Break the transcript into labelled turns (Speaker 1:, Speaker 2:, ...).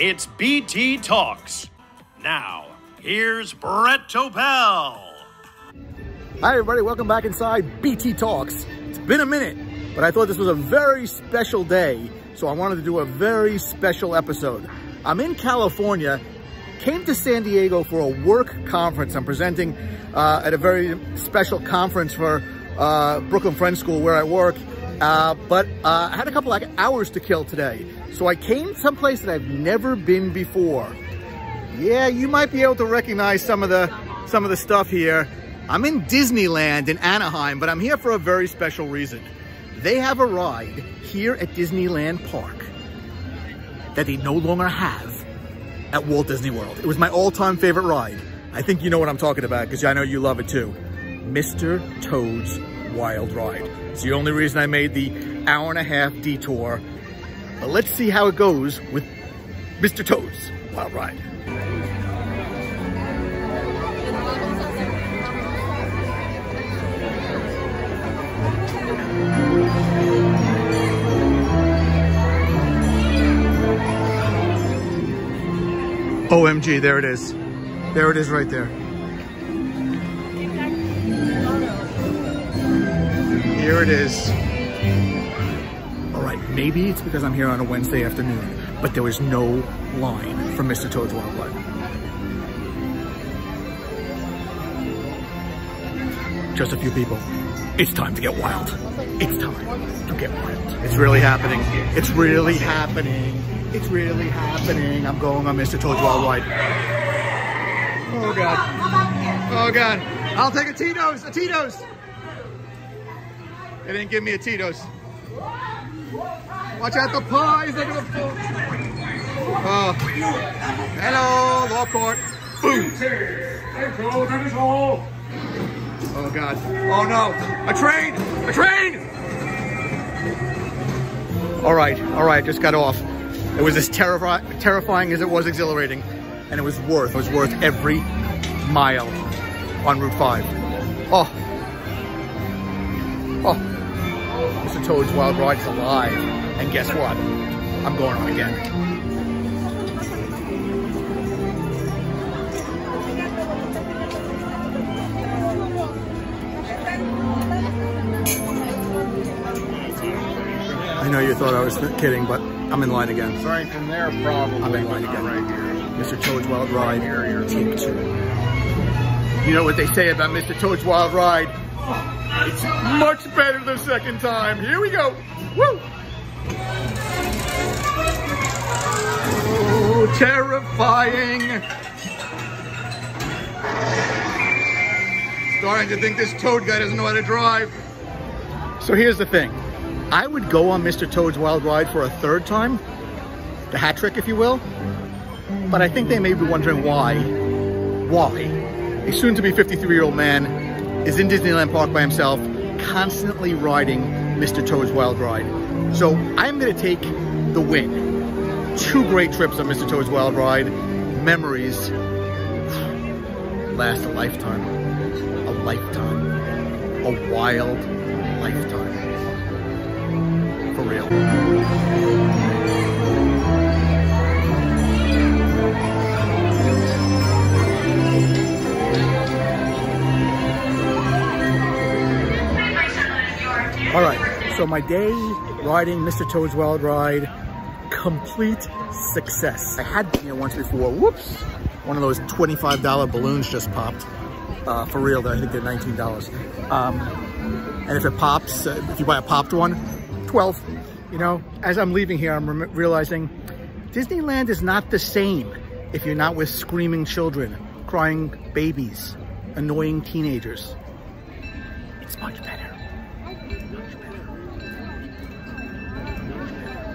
Speaker 1: It's BT Talks. Now, here's Brett Topel.
Speaker 2: Hi everybody, welcome back inside BT Talks. It's been a minute, but I thought this was a very special day, so I wanted to do a very special episode. I'm in California, came to San Diego for a work conference. I'm presenting uh, at a very special conference for uh, Brooklyn Friends School where I work, uh, but uh, I had a couple of hours to kill today. So I came someplace that I've never been before. Yeah, you might be able to recognize some of the some of the stuff here. I'm in Disneyland in Anaheim, but I'm here for a very special reason. They have a ride here at Disneyland Park that they no longer have at Walt Disney World. It was my all-time favorite ride. I think you know what I'm talking about because I know you love it too. Mr. Toad's Wild Ride. It's the only reason I made the hour and a half detour. But let's see how it goes with Mr. Toad's Wild Ride. OMG, there it is. There it is right there. It is. All right, maybe it's because I'm here on a Wednesday afternoon, but there was no line for Mr. Toad's Wild Ride. Just a few people. It's time to get wild. It's time to get wild. It's really happening. It's really happening. It's really happening. I'm going on Mr. Toad's Wild Ride. Oh God. Oh God. I'll take a Tito's, a Tito's. They didn't give me a Tito's. Watch out the pies, they're gonna fall. Oh. Hello, law court. Boom. Oh God. Oh no. A train! A train! All right, all right, just got off. It was as terri terrifying as it was exhilarating, and it was worth, it was worth every mile on Route 5. Oh. Oh. Mr. Toad's Wild Ride's alive. And guess what? I'm going on again. I know you thought I was kidding, but I'm in line again.
Speaker 3: Sorry, from there, probably.
Speaker 2: I'm in line again.
Speaker 3: Right here.
Speaker 2: Mr. Toad's Wild Ride, take two. You know what they say about Mr. Toad's Wild Ride? Much better the second time. Here we go. Woo! Oh, terrifying. Starting to think this Toad guy doesn't know how to drive. So here's the thing. I would go on Mr. Toad's Wild Ride for a third time, the hat trick, if you will. But I think they may be wondering why. Why? A soon-to-be 53-year-old man is in Disneyland Park by himself, constantly riding Mr. Toad's Wild Ride. So I'm gonna take the win. Two great trips on Mr. Toad's Wild Ride. Memories last a lifetime. A lifetime. A wild lifetime. For real. So my day riding Mr. Toad's Wild Ride, complete success. I had been here once before, whoops. One of those $25 balloons just popped. Uh, for real, though, I think they're $19. Um, and if it pops, uh, if you buy a popped one, 12. You know, as I'm leaving here, I'm re realizing Disneyland is not the same if you're not with screaming children, crying babies, annoying teenagers. It's much better. Much better. Thank you.